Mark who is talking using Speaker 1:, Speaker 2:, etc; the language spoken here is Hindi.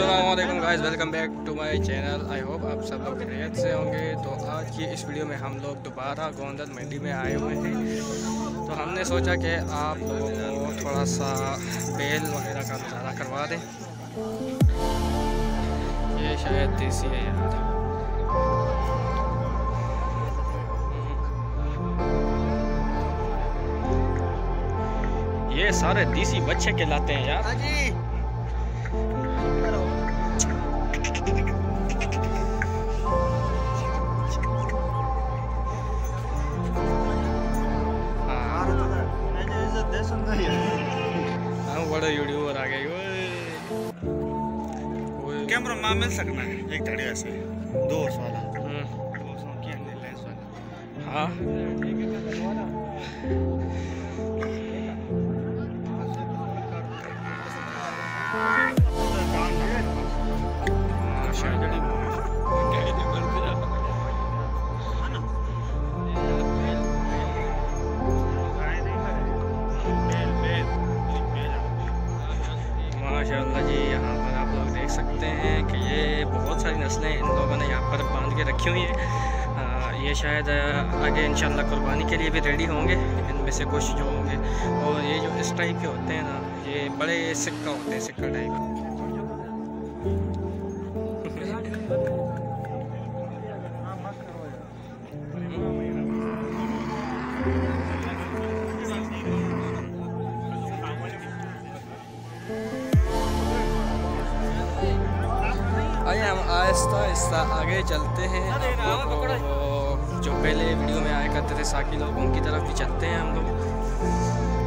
Speaker 1: Aslam guys welcome back to my channel I hope आप सब लोग खैरियत से होंगे। तो आज की इस वीडियो में हम लोग दोबारा गोंदल मंडी में आए हुए हैं। तो हमने सोचा कि आप लोगों थोड़ा सा बेल वगैरह का नज़ारा करवा दें। ये शायद देसी है यार ये सारे देसी बच्चे कहलाते हैं यार।
Speaker 2: हाँ
Speaker 1: हम बड़ा यूट्यूबर आ गए
Speaker 2: कैमरा में मिल सकना है? एक धड़े ऐसे। दो सौ वाला
Speaker 1: हम्म,
Speaker 2: सौ
Speaker 1: देख सकते हैं कि ये बहुत सारी नस्लें इन लोगों ने यहाँ पर बाँध के रखी हुई हैं। ये शायद आगे इंशाल्लाह कुर्बानी के लिए भी रेडी होंगे इनमें से कुछ जो होंगे। और ये जो इस टाइप के होते हैं ना, ये बड़े सिक्का होते हैं, सिक्का टाइप। भाई हम आहिस्ता आहिस्ता आगे चलते हैं। जो पहले वीडियो में आया करते थे साकी लोग उनकी तरफ़ भी चलते हैं हम लोग।